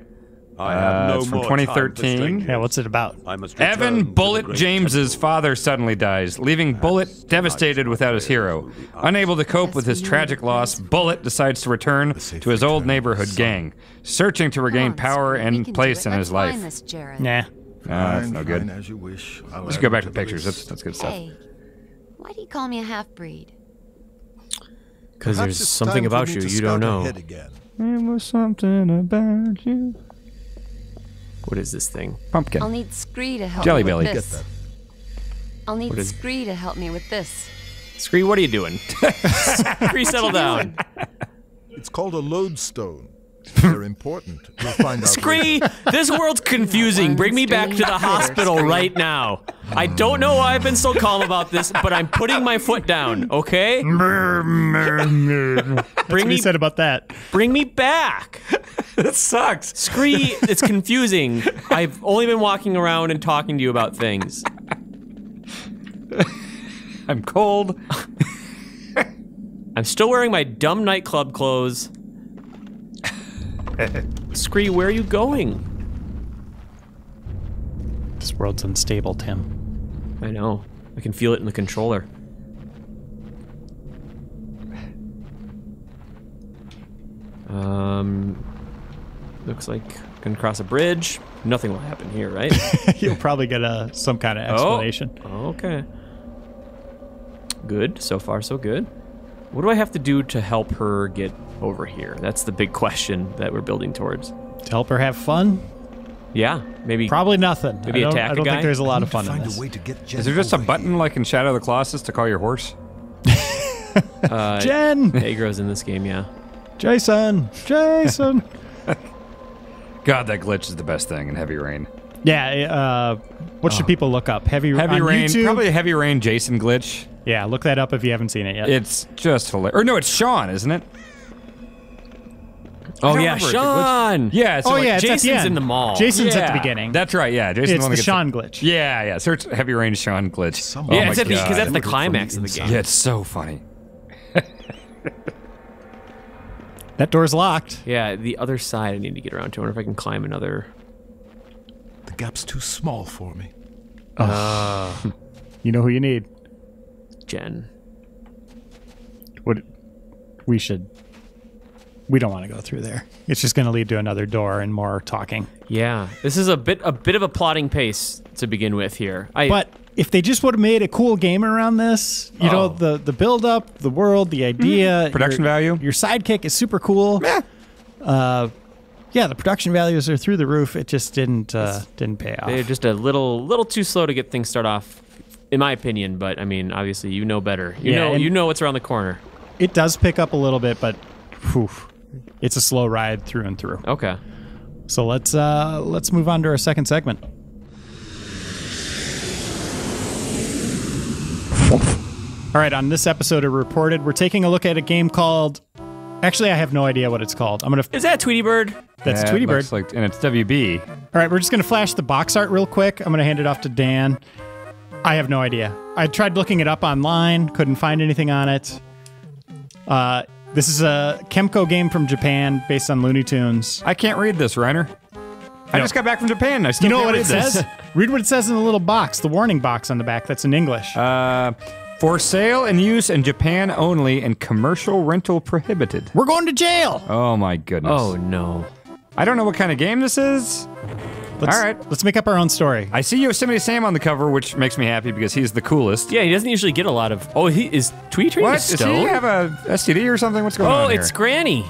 I have Uh, no it's from more time for 2013. strangers. Yeah, what's it about? I must return to Evan the Bullet great James's temple. father suddenly dies, leaving Bullet devastated without his hero. Unable to cope with his tragic loss, Bullet decides to return to his old neighborhood gang, searching to regain on, power and place in his Let's life. find this, Jared. Nah. Ah, that's no good. as you wish. Let's go back to the the pictures. That's that's good stuff. Hey, why do you call me a half-breed? Because there's something about you you don't know. again. There was something about you. What is this thing? Pumpkin. I'll need Scree to help Jelly me Belly. with Get this. I'll need What is- Scree to help me with this. Scree, what are you doing? Scree, settle down. It's called a lodestone. They're important. We'll find out. Scree, this world's confusing. Bring me back to the hospital right now. I don't know why I've been so calm about this, but I'm putting my foot down, okay? Bring What he me said about that. bring me back. that sucks. Scree, it's confusing. I've only been walking around and talking to you about things. I'm cold. I'm still wearing my dumb nightclub clothes. Scree, where are you going? This world's unstable, Tim. I know. I can feel it in the controller. Um, looks like I can cross a bridge. Nothing will happen here, right? You'll probably get a some kind of explanation. Oh. explanation. okay. Good. So far, so good. What do I have to do to help her get over here? That's the big question that we're building towards. To help her have fun? Yeah, maybe. Probably nothing. Maybe I don't, attack I a don't guy? think there's a lot of fun to in this. a way to get Jen Is there just a button like in Shadow of the Colossus to call your horse? uh, Jen, Agro's in this game, yeah. Jason, Jason. God, that glitch is the best thing in Heavy Rain. yeah. Uh, what should people look up? Heavy, Heavy on Rain, YouTube? probably a Heavy Rain Jason glitch. Yeah, look that up if you haven't seen it yet. It's just hilarious. Or no, it's Sean, isn't it? Oh yeah, remember. Sean. Yeah. It's oh like- yeah, it's at the Jason's in the mall. Jason's at the beginning. That's right. Yeah, Jason's it's one the that gets Sean glitch. Yeah, yeah. Search Heavy Rain Sean glitch. Someone- oh Yeah, my it's because God. that's the climax of the game. Yeah, it's so funny. That door's locked. Yeah, the other side I need to get around to. I wonder if I can climb another. The gap's too small for me. You know who you need. Gen. What we should. We don't want to go through there. It's just going to lead to another door and more talking. Yeah, this is a bit a bit of a plotting pace to begin with here. I, But if they just would have made a cool game around this, you know, Oh. the the build up, the world, the idea, Production your- value? Your sidekick is super cool. Yeah. Uh, yeah, the production values are through the roof. It just didn't uh, didn't pay off. they're just a little little too slow to get things started off, in my opinion. But I mean, obviously, you know better. You Yeah, know you know what's around the corner. It does pick up a little bit, but whew, it's a slow ride through and through. Okay. So let's uh, let's move on to our second segment. All right, on this episode of Reported, we're taking a look at a game called. Actually, I have no idea what it's called. I'm gonna. Is that Tweety Bird? That's Yeah, Tweety Bird. Like, and it's WB. All right, we're just gonna flash the box art real quick. I'm gonna hand it off to Dan. I have no idea. I tried looking it up online, couldn't find anything on it. Uh, this is a Kemco game from Japan based on Looney Tunes. I can't read this, Reiner. I No. just got back from Japan. I still You know can't what read it this. says? Read what it says in the little box, the warning box on the back. That's in English. Uh, for sale and use in Japan only, and commercial rental prohibited. We're going to jail. Oh my goodness. Oh no. I don't know what kind of game this is. Let's, All right. let's make up our own story. I see Yosemite Sam on the cover, which makes me happy because he's the coolest. Yeah, he doesn't usually get a lot of. Oh, he is Tweety turning What? to Does he have a STD or something? What's going oh, on Oh, it's Granny.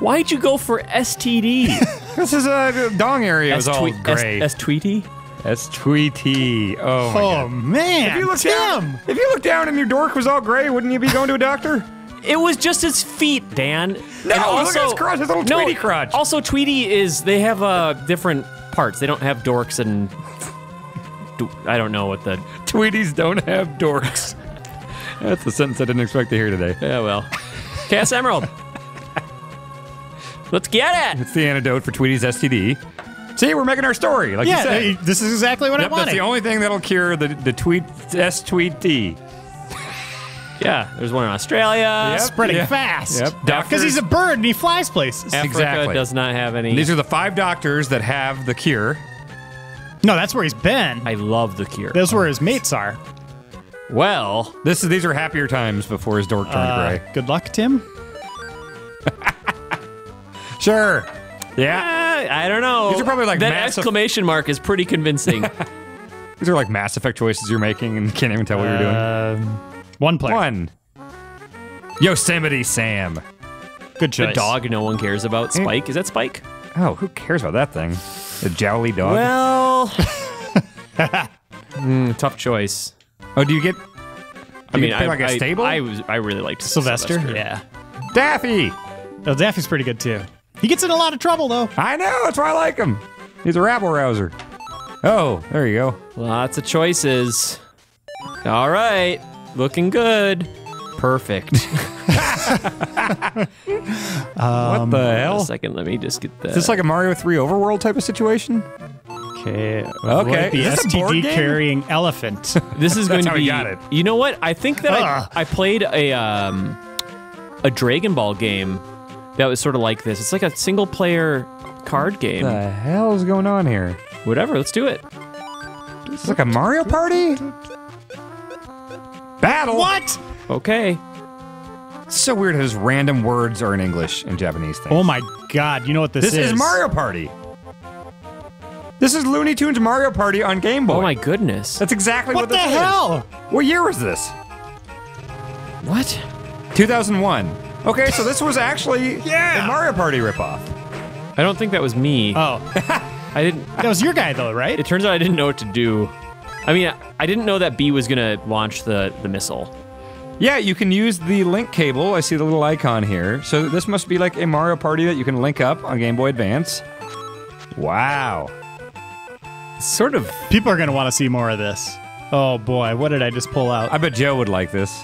Why'd you go for STD? this is a dong area. Is all Tweet- gray. S, S Tweety. That's Tweety. Oh my oh god. man, If you look Tim. down, if you look down and your dork was all gray, wouldn't you be going to a doctor? It was just his feet, Dan. No, look at his crotch, his little Tweety crotch. Also, Tweety is they have uh different parts. They don't have dorks and I don't know what the. Tweeties don't have dorks. That's the sentence I didn't expect to hear today. Yeah, well, Cass Emerald. Let's get it. It's the antidote for Tweety's STD. See, we're making our story, like you Yeah, said. th- this is exactly what Yep, I wanted. that's the only thing that'll cure the the tweet S tweety. Yeah, there's one in Australia. Yep. Spreading Yeah. fast. Yep. Because he's a bird and he flies places. Africa Exactly. does not have any. These are the five doctors that have the cure. No, that's where he's been. I love the cure. Those where his mates are. Well, This is these are happier times before his dork turned Uh, gray. good luck, Tim. Sure. Yeah. I don't know. These are probably like that massive- exclamation mark is pretty convincing. These are like Mass Effect choices you're making and can't even tell what you're doing. One player. One. Yosemite Sam. Good choice. the choice. dog no one cares about. Spike. Is that Spike? Oh, who cares about that thing? The jowly dog. Well, Hmm, tough choice. oh, do you get? Do I you mean, get I, like a I- stable? I was I really liked Sylvester. Yeah. Daffy. Oh, Daffy's pretty good too. He gets in a lot of trouble though. I know. That's why I like him. He's a rabble rouser. Oh, there you go. Lots of choices. All right, looking good. Perfect. what the A hell? second, let me just get that. Is this like a Mario 3 overworld type of situation? Okay. Okay, Avoid The is this a board STD game? carrying elephant. This is going That's to how be. he got it. You know what? I think that I, I played a um, a Dragon Ball game that was sort of like this. It's like a single player card game. What the hell is going on here? Whatever, let's do it. It's like a Mario Party? Battle? what? Okay. It's so weird how just random words are in English and Japanese things. Oh my god! You know what this, is? This is Mario Party. This is Looney Tunes Mario Party on Game Boy. Oh my goodness. That's exactly what, What the this is. hell? What year was this? What? 2001. Okay, so this was actually Yeah. a Mario Party ripoff. I don't think that was me. Oh, I didn't. that was your guy though, right? It turns out I didn't know what to do. I mean, I, I didn't know that B was gonna launch the the missile. Yeah, you can use the link cable. I see the little icon here. So this must be like a Mario Party that you can link up on Game Boy Advance. Wow. Sort of. People are gonna want to see more of this. Oh boy, what did I just pull out? I bet Joe would like this.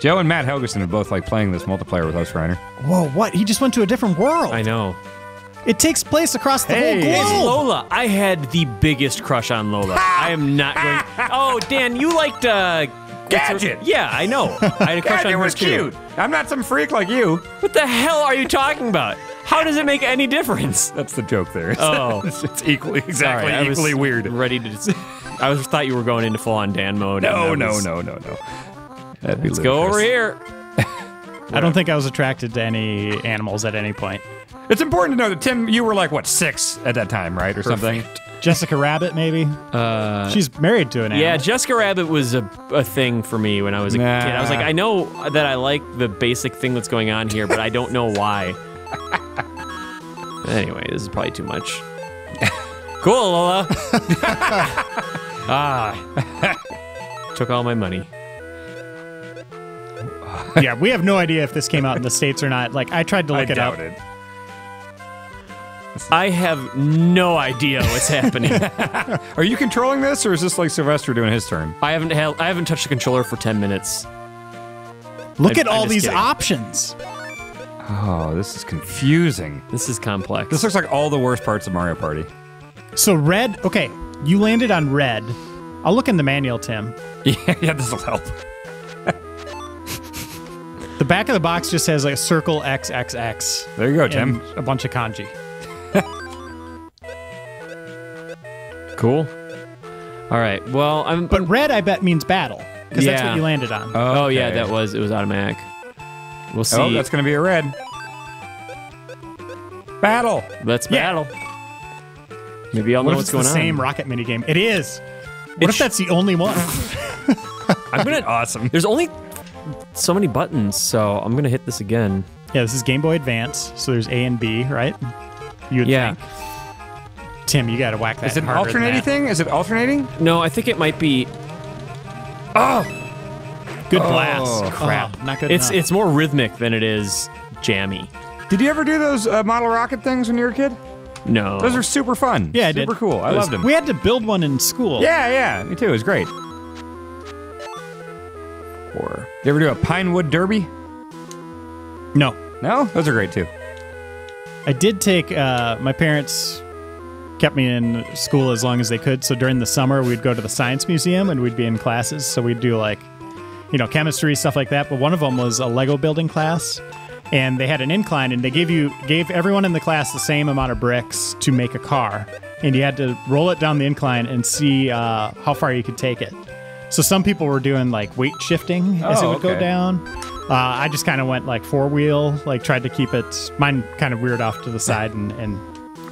Joe and Matt Helgeson are both like playing this multiplayer with us, Reiner. Whoa, what? He just went to a different world. I know. It takes place across the Hey. whole It's globe. Lola. I had the biggest crush on Lola. I am not going. Oh, Dan, you liked uh, Gadget. Yeah, I know. I had a crush God, on it her was too. cute. I'm not some freak like you. What the hell are you talking about? How does it make any difference? That's the joke there. Oh. it's, it's equally exactly Sorry, I was equally weird. Ready to. I was thought you were going into full on Dan mode. No, and no, was- no, no, no. That'd be Let's go over here. I don't think I was attracted to any animals at any point. It's important to know that Tim, you were like what six at that time, right, or something? Jessica Rabbit, maybe. Uh, She's married to an animal. yeah, Jessica Rabbit was a, a thing for me when I was a Nah. kid. I was like, I know that I like the basic thing that's going on here, but I don't know why. anyway, this is probably too much. cool, Lola. ah. Took all my money. yeah, we have no idea if this came out in the states or not. Like, I tried to I look it up. it. I have no idea what's happening. Are you controlling this, or is this like Sylvester doing his turn? I haven't held, I haven't touched the controller for 10 minutes. Look I- at I'm all these kidding. options. Oh, this is confusing. This is complex. This looks like all the worst parts of Mario Party. So red. Okay, you landed on red. I'll look in the manual, Tim. Yeah, yeah, this will help. The back of the box just has like a circle XXX. There you go, Tim. a bunch of kanji. cool. All right. Well, I'm. But red, I bet, means battle because that's what you landed on. Oh yeah, that was it was automatic. We'll oh, see. Oh, that's gonna be a red. Battle. Let's Yeah. battle. Maybe I'll what know if what's it's going the on. same rocket minigame? It is. What It if that's the only one? I'm gonna. Awesome. There's only so many buttons, so I'm gonna hit this again. yeah, this is Game Boy Advance. So there's A and B, right? You would Yeah. think. Tim, you got to whack that. Is it an harder alternating that. thing? Is it alternating? No, I think it might be. Oh, good blast. Oh, crap. not good It's enough. it's more rhythmic than it is jammy. Did you ever do those uh, model rocket things when you were a kid? No. Those are super fun. Yeah, I super did. cool. I Those- loved them. We had to build one in school. Yeah, yeah, me too. It was great. Four. You ever do a Pinewood Derby? No. No, those are great too. I did take uh, my parents kept me in school as long as they could. So during the summer, we'd go to the science museum and we'd be in classes. So we'd do like, you know, chemistry stuff like that. But one of them was a Lego building class, and they had an incline, and they gave you gave everyone in the class the same amount of bricks to make a car, and you had to roll it down the incline and see uh, how far you could take it. So some people were doing like weight shifting as it Oh, would go down. Uh, I just kind of went like four wheel, like tried to keep it. Mine kind of weird off to the side and, and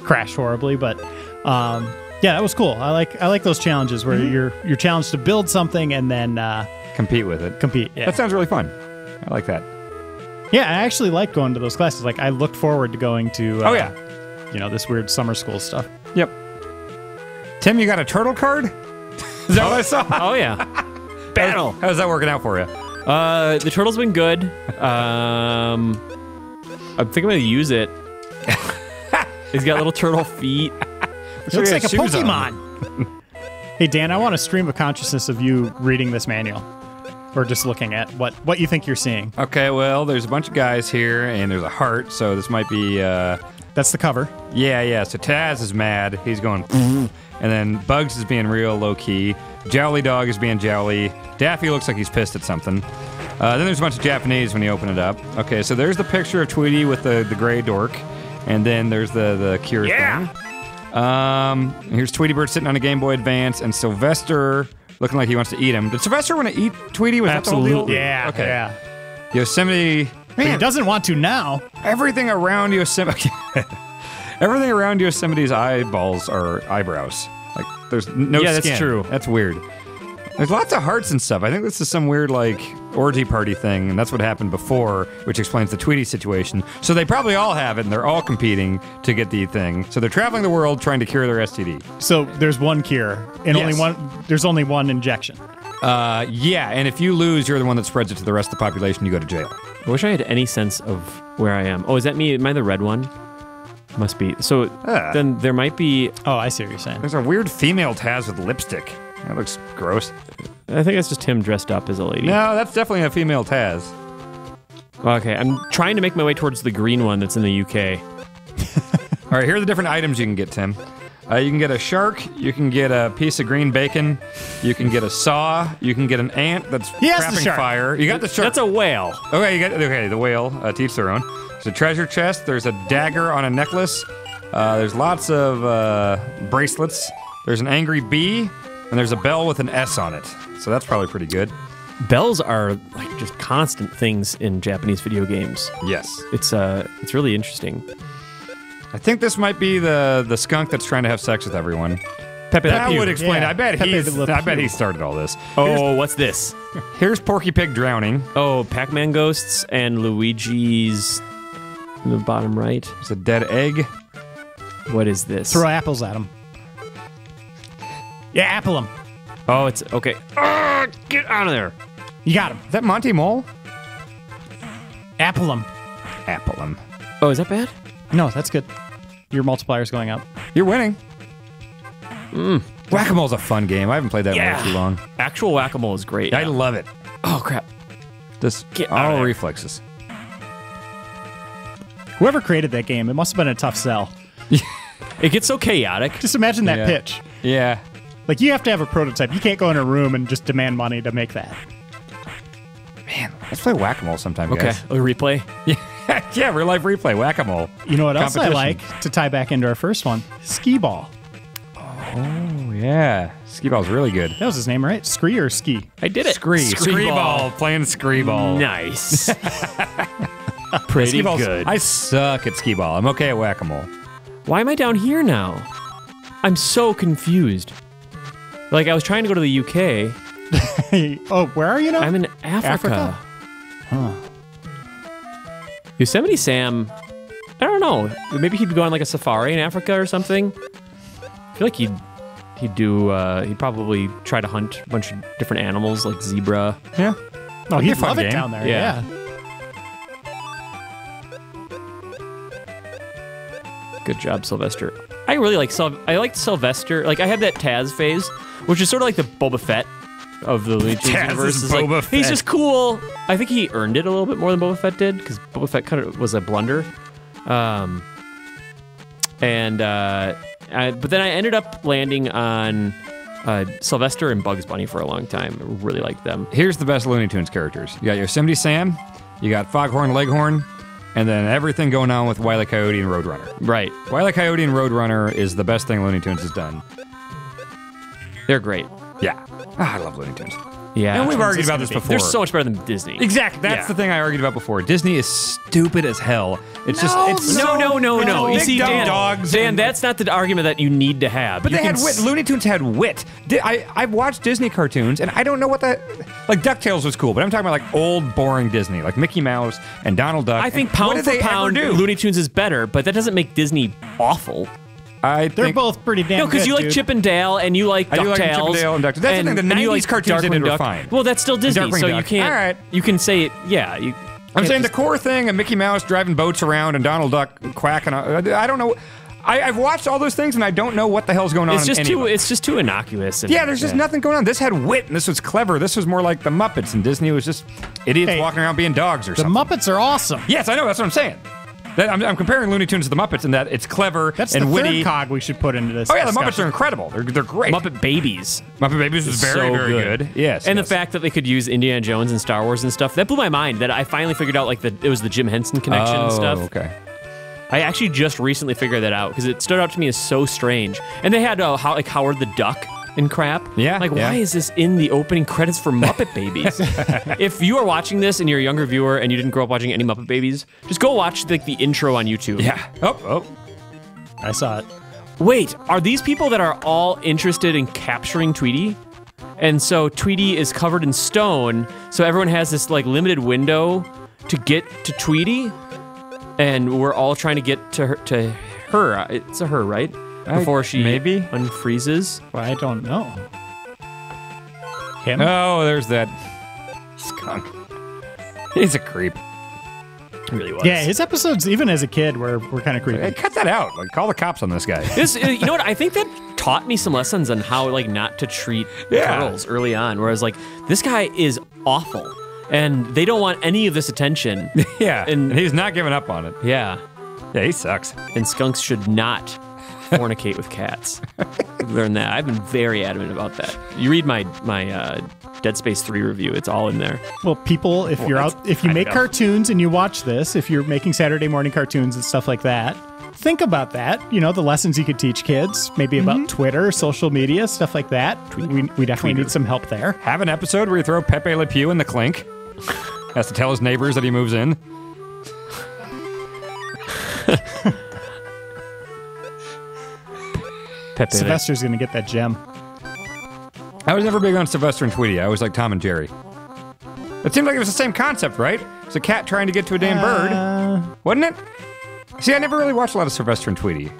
crashed horribly, but um, yeah, that was cool. I like I like those challenges where Mm-hmm. you're you're challenged to build something and then uh, Compete with it. compete. Yeah, That sounds really fun. I like that. yeah. I actually like going to those classes. Like I looked forward to going to. Uh, Oh, yeah. you know this weird summer school stuff. Yep. Tim, you got a turtle card? Is that what I saw? Oh yeah. Battle. How's that working out for you? Uh, the turtle's been good. Um, I'm thinking I'm gonna use it. He's got little turtle feet. It looks like a has shoes on. Pokemon. hey Dan, I want a stream of consciousness of you reading this manual, or just looking at what what you think you're seeing. Okay, well, there's a bunch of guys here, and there's a heart, so this might be. Uh, That's the cover. yeah, yeah. So Taz is mad. He's going, and then Bugs is being real low key. Jowly Dog is being jowly. Daffy looks like he's pissed at something. Uh, then there's a bunch of Japanese when you open it up. Okay, so there's the picture of Tweety with the, the gray dork, and then there's the the cure Yeah. thing. Um, here's Tweety Bird sitting on a Game Boy Advance, and Sylvester looking like he wants to eat him. Did Sylvester want to eat Tweety? Was that the whole deal? Yeah. Okay. Yeah. Yosemite. But he doesn't want to now. everything around Yosemite. everything around Yosemite's eyeballs are eyebrows. Like there's no Yeah, that's true. That's weird. There's lots of hearts and stuff. I think this is some weird like orgy party thing, and that's what happened before, which explains the Tweety situation. So they probably all have it, and they're all competing to get the thing. So they're traveling the world trying to cure their STD. So there's one cure, and only one. There's only one injection. Uh, yeah, and if you lose, you're the one that spreads it to the rest of the population. You go to jail. I wish I had any sense of where I am. Oh, is that me? Am I the red one? Must be. So Ah. then there might be. Oh, I see what you're saying. There's a weird female Taz with lipstick. That looks gross. I think that's just him dressed up as a lady. No, that's definitely a female Taz. Okay, I'm trying to make my way towards the green one that's in the UK. All right, here are the different items you can get, Tim. Uh, you can get a shark. You can get a piece of green bacon. You can get a saw. You can get an ant that's He crapping fire. You got the shark. That's a whale. okay. You got okay. The whale. Uh, teach their own. There's a treasure chest. There's a dagger on a necklace. Uh, there's lots of uh, bracelets. There's an angry bee, and there's a bell with an S on it. So that's probably pretty good. Bells are like just constant things in Japanese video games. Yes. It's uh, it's really interesting. I think this might be the the skunk that's trying to have sex with everyone. Pepe That would explain. Yeah, I bet Pepe he's. Le I bet he started all this. Oh, what's this? Here's Porky Pig drowning. Oh, Pac-Man ghosts and Luigi's in the bottom right. There's a dead egg. What is this? Throw apples at him. Yeah, apple him. Oh, it's okay. Get out of there. You got him. Is that Monty Mole? Apple him. Apple him. Oh, is that bad? No, that's good. Your multiplier's going up. You're winning. Mm. Whack-a-mole's a fun game. I haven't played that Yeah. one in too long. Actual whack-a-mole is great. I love it. oh crap. This Get out all there. reflexes. Whoever created that game, it must have been a tough sell. It gets so chaotic. Just imagine that Yeah. pitch. Yeah. Like you have to have a prototype. You can't go in a room and just demand money to make that. Man, let's play whack-a-mole sometime, Okay, guys. a replay. Yeah, yeah, real life replay, whack-a-mole. You know what else I Competition. like to tie back into our first one? Ski ball. Oh yeah, skee ball's really good. That was his name, right? Scree or ski? I did it. Scree, Scree ball, playing scree ball. Nice. Pretty ball's- good. I suck at skee ball. I'm okay at whack-a-mole. Why am I down here now? I'm so confused. Like I was trying to go to the UK. oh, where are you now? I'm in Africa. Africa? Yosemite Sam. I don't know. Maybe he'd go on like a safari in Africa or something. I feel like he'd he'd do. Uh, he'd probably try to hunt a bunch of different animals like zebra. Yeah. oh, be a he'd fun love it game. down there. Yeah. Yeah. Good job, Sylvester. I really like Syl- I liked Sylvester. Like I had that Taz phase, which is sort of like the Boba Fett of the Looney Tunes universe. is It's like, Boba He's just cool. I think he earned it a little bit more than Boba Fett did because Boba Fett kind of was a blunder. Um, and uh, I, but then I ended up landing on uh, Sylvester and Bugs Bunny for a long time. I really liked them. Here's the best Looney Tunes characters. You got Yosemite Sam, you got Foghorn Leghorn, and then everything going on with Wile E. Coyote and Roadrunner. Right, Wile E. Coyote and Roadrunner is the best thing Looney Tunes has done. they're great. Yeah. Ah, I love Looney Tunes. Yeah, And we've argued about this before. They're so much better than Disney. Exactly. That's Yeah. the thing I argued about before. Disney is stupid as hell. It's just it's No, so- no, no, it's no. You see, Dan, dogs. Dan, and- that's not the argument that you need to have. But You they had wit. Looney Tunes had wit. Di- I I've watched Disney cartoons and I don't know what that like. Ducktales was cool, but I'm talking about like old boring Disney, like Mickey Mouse and Donald Duck. I think pound for pound, do? Looney Tunes is better, but that doesn't make Disney awful. I They're think, both pretty damn good. No, because you like dude. Chip and Dale and you like I do DuckTales. like Chip and Dale and DuckTales. That's the thing, the and 90s like cartoons they Darkwing did were Duck. fine. Well, that's still Disney, Darkwing so you can't. All right. You can say it. Yeah, you I'm saying the core thing of Mickey Mouse driving boats around and Donald Duck quacking. I don't know. I, I've watched all those things and I don't know what the hell's going on. It's just any too. It's just too innocuous. and- Yeah, there's just nothing going on. This had wit and this was clever. This was more like the Muppets and Disney was just idiots Hey, walking around being dogs or The something. The Muppets are awesome. yes, I know. That's what I'm saying. That, I'm, I'm comparing Looney Tunes to the Muppets in that it's clever That's and the witty. third cog we should put into this. oh yeah, the Muppets are incredible. They're, they're great. Muppet Babies. Muppet Babies is very so very good. Yes, and yes. the fact that they could use Indiana Jones and Star Wars and stuff that blew my mind. That I finally figured out like the it was the Jim Henson connection oh, and stuff. okay. I actually just recently figured that out because it stood out to me as so strange. And they had uh, how, like Howard the Duck and crap. Yeah, Like, yeah. why is this in the opening credits for Muppet Babies? if you are watching this and you're a younger viewer and you didn't grow up watching any Muppet Babies, just go watch like the intro on YouTube. Yeah. Oh, oh. I saw it. Wait, are these people that are all interested in capturing Tweety? And so Tweety is covered in stone, so everyone has this like limited window to get to Tweety, and we're all trying to get to her. To her, it's a her, right? I- Before she maybe. unfreezes. Well, I don't know. Him? Oh, there's that skunk. He's a creep. It really was. yeah, his episodes, even as a kid, were, were kind of Hey, creepy. cut that out. Like, call the cops on this guy. This, uh, you know what? I think that taught me some lessons on how like not to treat Yeah. girls early on. Whereas like this guy is awful, and they don't want any of this attention. yeah, And- and he's not giving up on it. yeah. Yeah, he sucks. and skunks should not fornicate with cats. Learn that. I've been very adamant about that. You read my my uh, Dead Space Three review; it's all in there. Well, people, if you're out, if you kind make of- cartoons and you watch this, if you're making Saturday morning cartoons and stuff like that, think about that. You know, the lessons you could teach kids, maybe Mm-hmm. about Twitter, social media, stuff like that. We, we definitely need some help there. Have an episode where you throw Pepe Le Pew in the clink. Has to tell his neighbors that he moves in. Pepe. Sylvester's going to get that gem. I was never big on Sylvester and Tweety. I was like Tom and Jerry. It seemed like it was the same concept, right? It's a cat trying to get to a damn bird, Uh, wasn't it? See, I never really watched a lot of Sylvester and Tweety.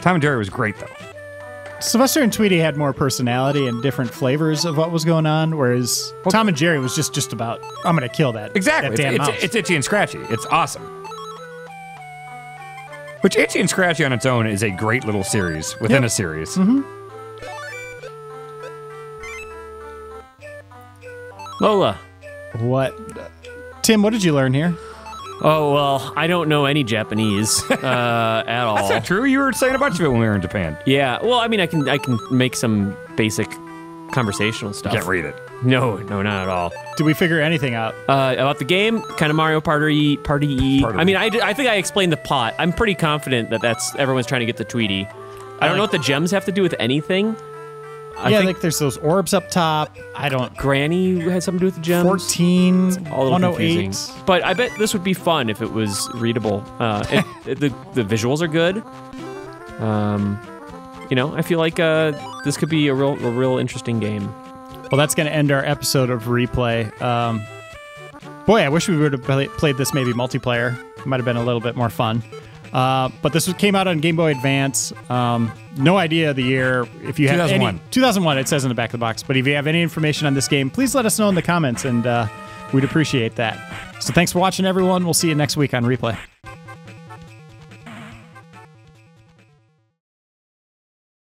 Tom and Jerry was great though. Sylvester and Tweety had more personality and different flavors of what was going on, whereas Tom and Jerry was just just about I'm going to kill that Exactly. that damn it's, mouse. it's, it's itchy and scratchy. It's awesome. Which itchy and scratchy on its own is a great little series within Yep. a series. Lola. what? Tim, what did you learn here? Oh well, I don't know any Japanese uh, at all. That's not true. You were saying a bunch of it when we were in Japan. Yeah. Well, I mean, I can I can make some basic conversational stuff. Can't read it. No, no, not at all. Did we figure anything out? Uh, about the game, kind of Mario Party, Party. Party. I mean, I, I think I explained the plot. I'm pretty confident that that's everyone's trying to get the Tweety. I don't know what the gems have to do with anything. I yeah, think like there's those orbs up top. I don't. Granny had something to do with the gems. 14, All a little 108. confusing. But I bet this would be fun if it was readable. Uh, it, it- the the visuals are good. Um, you know, I feel like uh, this could be a real a real interesting game. Well, that's going to end our episode of replay. Um, boy, I wish we would have play, played this maybe multiplayer. It Might have been a little bit more fun. Uh, but this was- came out on Game Boy Advance. Um, no idea of the year. If you have 2001. any 2001, it says in the back of the box. But if you have any information on this game, please let us know in the comments, and uh, we'd appreciate that. So thanks for watching, everyone. We'll see you next week on replay.